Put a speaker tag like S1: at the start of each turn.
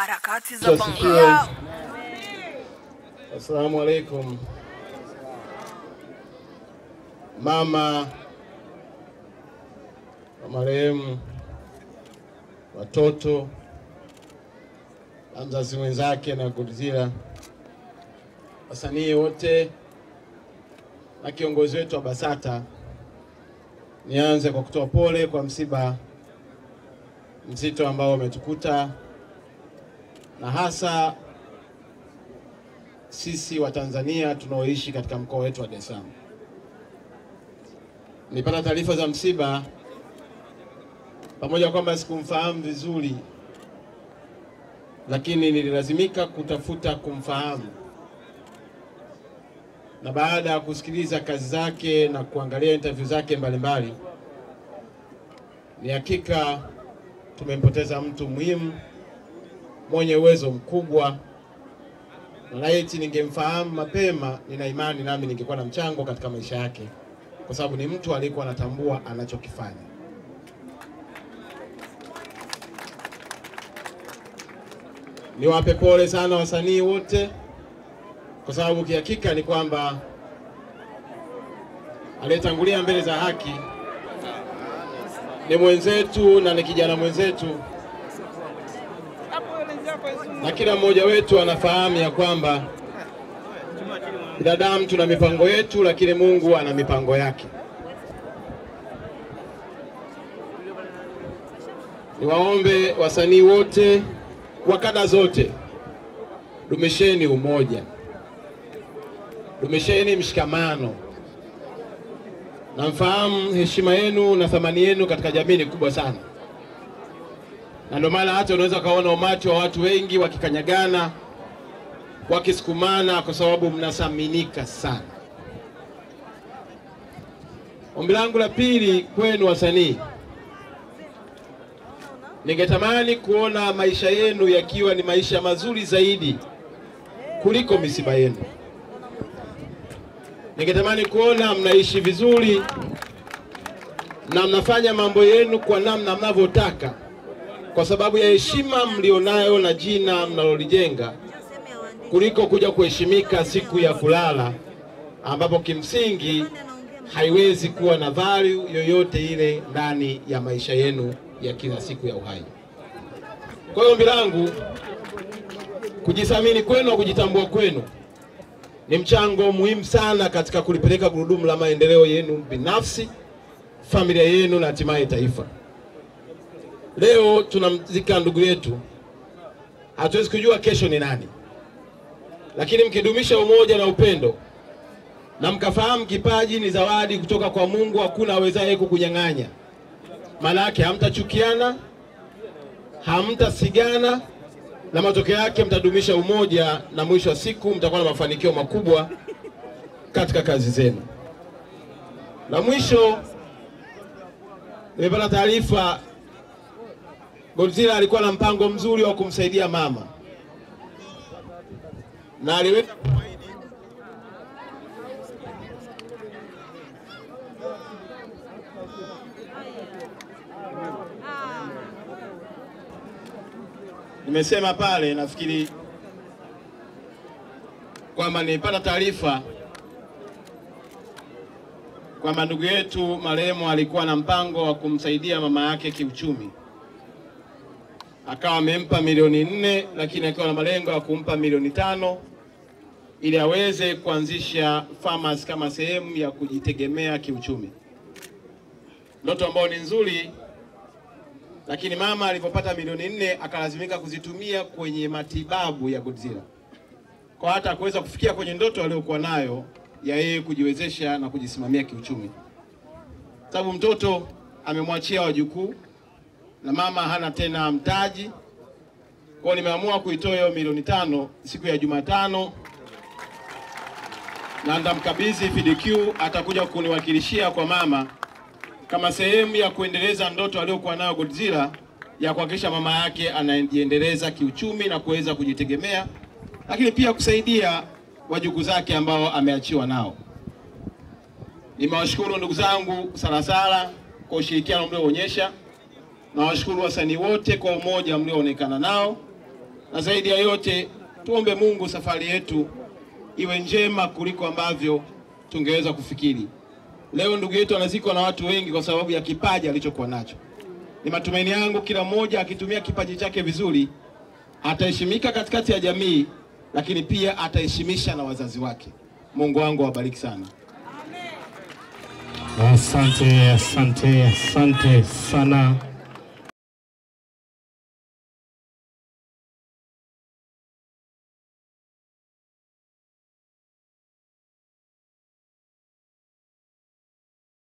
S1: harakati za
S2: pangia.
S1: Asalamu
S2: Assalamu alaikum. Mama wa marehemu, watoto na mzazi mwenzake na Godzilla, wasanii wote na kiongozi wetu wa BASATA, nianze kwa kutoa pole kwa msiba mzito ambao umetukuta na hasa sisi wa Tanzania tunaoishi katika mkoa wetu wa Dar es Salaam. Nilipata taarifa za msiba, pamoja kwamba sikumfahamu vizuri, lakini nililazimika kutafuta kumfahamu, na baada ya kusikiliza kazi zake na kuangalia interview zake mbalimbali, ni hakika tumempoteza mtu muhimu mwenye uwezo mkubwa laiti ningemfahamu mapema, nina imani nami ningekuwa na mchango katika maisha yake, kwa sababu ni mtu aliyekuwa anatambua anachokifanya. Niwape pole sana wasanii wote, kwa sababu kihakika ni kwamba aliyetangulia mbele za haki ni mwenzetu na ni kijana mwenzetu na kila mmoja wetu anafahamu ya kwamba binadamu tuna mipango yetu, lakini Mungu ana mipango yake. Niwaombe wasanii wote wa kada zote, dumisheni umoja, dumisheni mshikamano, na mfahamu heshima yenu na thamani yenu katika jamii ni kubwa sana na ndio maana hata unaweza ukaona umati wa watu wengi wakikanyagana, wakisukumana, kwa sababu mnasaminika sana. Ombi langu la pili kwenu wasanii, ningetamani kuona maisha yenu yakiwa ni maisha mazuri zaidi kuliko misiba yenu. Ningetamani kuona mnaishi vizuri na mnafanya mambo yenu kwa namna mnavyotaka kwa sababu ya heshima mlionayo na jina mnalolijenga kuliko kuja kuheshimika siku ya kulala, ambapo kimsingi haiwezi kuwa na value yoyote ile ndani ya maisha yenu ya kila siku ya uhai. Kwa hiyo ombi langu, kujithamini kwenu na kujitambua kwenu ni mchango muhimu sana katika kulipeleka gurudumu la maendeleo yenu binafsi, familia yenu na hatimaye taifa. Leo tunamzika ndugu yetu, hatuwezi kujua kesho ni nani, lakini mkidumisha umoja na upendo na mkafahamu kipaji ni zawadi kutoka kwa Mungu, hakuna awezaye kukunyang'anya. Maana yake hamtachukiana, hamtasigana, na matokeo yake mtadumisha umoja, na mwisho wa siku mtakuwa na mafanikio makubwa katika kazi zenu. Na mwisho, nimepata taarifa Godzilla alikuwa na mpango mzuri wa kumsaidia mama. Na aliweza kuahidi nimesema pale, nafikiri kwamba nilipata taarifa kwamba ndugu yetu marehemu alikuwa na mpango wa kumsaidia mama yake kiuchumi akawa amempa milioni nne lakini akiwa na malengo ya kumpa milioni tano ili aweze kuanzisha farmers kama sehemu ya kujitegemea kiuchumi, ndoto ambayo ni nzuri. Lakini mama alipopata milioni nne akalazimika kuzitumia kwenye matibabu ya Godzilla, kwa hata kuweza kufikia kwenye ndoto aliyokuwa nayo ya yeye kujiwezesha na kujisimamia kiuchumi, sababu mtoto amemwachia wajukuu na mama hana tena mtaji. Kwa nimeamua kuitoa hiyo milioni tano siku ya Jumatano na ndamkabidhi FDQ, atakuja kuniwakilishia kwa mama kama sehemu ya kuendeleza ndoto aliyokuwa nayo Godzilla ya kuhakikisha mama yake anajiendeleza kiuchumi na kuweza kujitegemea, lakini pia kusaidia wajuku zake ambao ameachiwa nao. Nimewashukuru ndugu zangu Sarasara kwa ushirikiano mlioonyesha. Nawashukuru wasanii wote kwa umoja mlioonekana nao, na zaidi ya yote tuombe Mungu safari yetu iwe njema kuliko ambavyo tungeweza kufikiri. Leo ndugu yetu anazikwa na watu wengi kwa sababu ya kipaji alichokuwa nacho. Ni matumaini yangu kila mmoja akitumia kipaji chake vizuri ataheshimika katikati ya jamii, lakini pia ataheshimisha na wazazi wake. Mungu wangu awabariki sana.
S1: Asante, asante, asante sana.